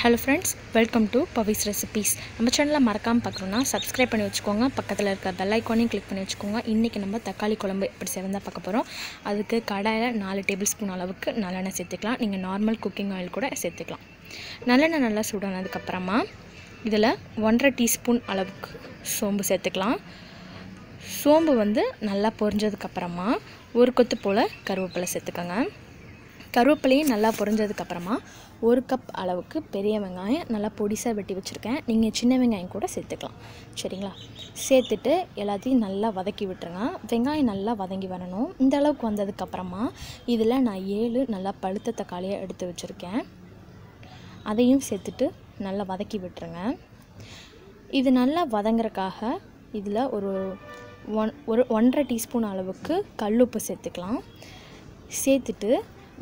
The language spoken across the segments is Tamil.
Hello friends welcome to Pavi's recipes நம்ம சேனலில் மறக்காமல் பார்க்குறோன்னா சப்ஸ்கிரைப் பண்ணி வச்சுக்கோங்க. பக்கத்தில் இருக்க பெல் ஐக்கானையும் கிளிக் பண்ணி வச்சுக்கோங்க. இன்றைக்கி நம்ம தக்காளி குழம்பு எப்படி சேர்ந்தா பார்க்க போகிறோம் அதுக்கு கடாயில் நாலு டேபிள் ஸ்பூன் அளவுக்கு நல்லெண்ணெய் சேர்த்துக்கலாம். நீங்கள் நார்மல் குக்கிங் ஆயில் கூட சேர்த்துக்கலாம். நல்லெண்ணெய் நல்லா சூடானதுக்கப்புறமா இதில் ஒன்றரை டீஸ்பூன் அளவுக்கு சோம்பு சேர்த்துக்கலாம். சோம்பு வந்து நல்லா பொரிஞ்சதுக்கப்புறமா ஒரு கொத்து போல் கருவேப்பிலை சேர்த்துக்கோங்க. கருவேப்பிலையும் நல்லா பொரிஞ்சதுக்கப்புறமா ஒரு கப் அளவுக்கு பெரிய வெங்காயம் நல்லா பொடிசாக வெட்டி வச்சுருக்கேன். நீங்கள் சின்ன வெங்காயம் கூட சேர்த்துக்கலாம். சரிங்களா? சேர்த்துட்டு எல்லாத்தையும் நல்லா வதக்கி விட்டுருங்க. வெங்காயம் நல்லா வதங்கி வரணும். இந்த அளவுக்கு வந்ததுக்கப்புறமா இதில் நான் ஏழு நல்லா பழுத்த தக்காளியை எடுத்து வச்சுருக்கேன். அதையும் சேர்த்துட்டு நல்லா வதக்கி விட்டுருங்க. இது நல்லா வதங்குறக்காக இதில் ஒரு ஒன் ஒரு ஒன்றரை டீஸ்பூன் அளவுக்கு கல்லுப்பு சேர்த்துக்கலாம். சேர்த்துட்டு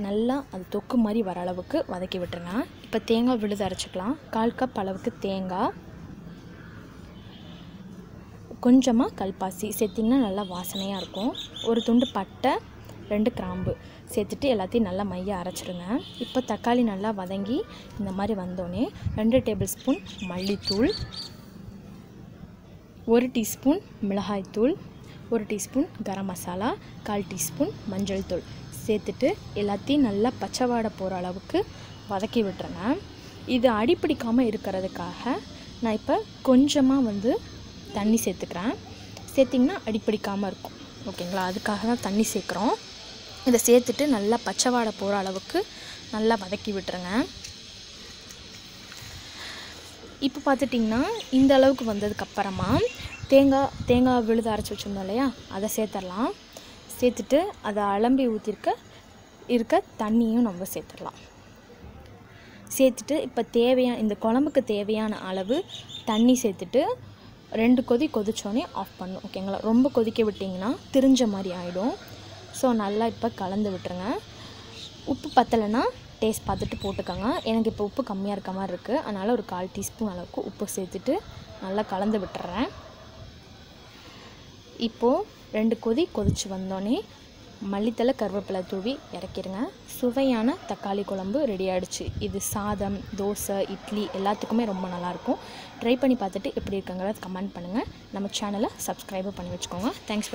நல்லா அது தொக்கு மாதிரி வர அளவுக்கு வதக்கி விட்டுருங்க. இப்போ தேங்காய் விழுது அரைச்சிக்கலாம். கால் கப் அளவுக்கு தேங்காய். கொஞ்சமாக கல்பாசி சேர்த்திங்கன்னா நல்லா வாசனையாக இருக்கும். ஒரு துண்டு பட்டை ரெண்டு கிராம்பு சேர்த்துட்டு எல்லாத்தையும் நல்லா மைய அரைச்சிருங்க. இப்போ தக்காளி நல்லா வதங்கி இந்த மாதிரி வந்தோடனே ரெண்டு டேபிள் ஸ்பூன் மல்லித்தூள் ஒரு டீஸ்பூன் மிளகாய்த்தூள் ஒரு டீஸ்பூன் கரம் மசாலா கால் டீஸ்பூன் மஞ்சள் தூள். சேர்த்துட்டு எல்லாத்தையும் நல்லா பச்சைவாடை போகிற அளவுக்கு வதக்கி விட்டுருங்க இது அடிப்பிடிக்காமல் இருக்கிறதுக்காக நான் இப்போ கொஞ்சமாக வந்து தண்ணி சேர்த்துக்கிறேன். சேர்த்திங்கன்னா அடிப்பிடிக்காமல் இருக்கும். ஓகேங்களா? அதுக்காக தான் தண்ணி சேர்க்குறோம். இதை சேர்த்துட்டு நல்லா பச்சைவாடை போகிற அளவுக்கு நல்லா வதக்கி விட்டுருங்க இப்போ பார்த்துட்டிங்கன்னா இந்த அளவுக்கு வந்ததுக்கப்புறமா தேங்காய் தேங்காய் விழுது அரைச்சி வச்சுருந்தோம் இல்லையா? அதை சேர்த்துடலாம் சேர்த்துட்டு அதை அலம்பி ஊற்றிருக்க இருக்க தண்ணியும் நம்ம சேர்த்துடலாம். சேர்த்துட்டு இப்போ தேவையான இந்த குழம்புக்கு தேவையான அளவு தண்ணி சேர்த்துட்டு ரெண்டு கொதி கொதிச்சோடனே ஆஃப் பண்ணும் ஓகேங்களா ரொம்ப கொதிக்க விட்டிங்கன்னா திரிஞ்ச மாதிரி ஆகிடும் ஸோ நல்லா இப்போ கலந்து விட்டுருங்க. உப்பு பத்தலைன்னா டேஸ்ட் பார்த்துட்டு போட்டுக்கோங்க. எனக்கு இப்போ உப்பு கம்மியாக இருக்க மாதிரி இருக்குது அதனால் ஒரு கால் டீஸ்பூன் அளவுக்கு உப்பு சேர்த்துட்டு நல்லா கலந்து விட்டுறேன். இப்போது ரெண்டு கொதி கொதித்து வந்தோடனே மல்லித்தலை கருவேப்பிலை தூவி இறக்கிடுங்க சுவையான தக்காளி குழம்பு ரெடி ஆகிடுச்சு இது சாதம் தோசை இட்லி எல்லாத்துக்குமே ரொம்ப நல்லாயிருக்கும். ட்ரை பண்ணி பார்த்துட்டு எப்படி இருக்குங்கிறத கமெண்ட் பண்ணுங்கள் நம்ம சேனலை சப்ஸ்கிரைபும் பண்ணி வச்சுக்கோங்க. தேங்க்ஸ்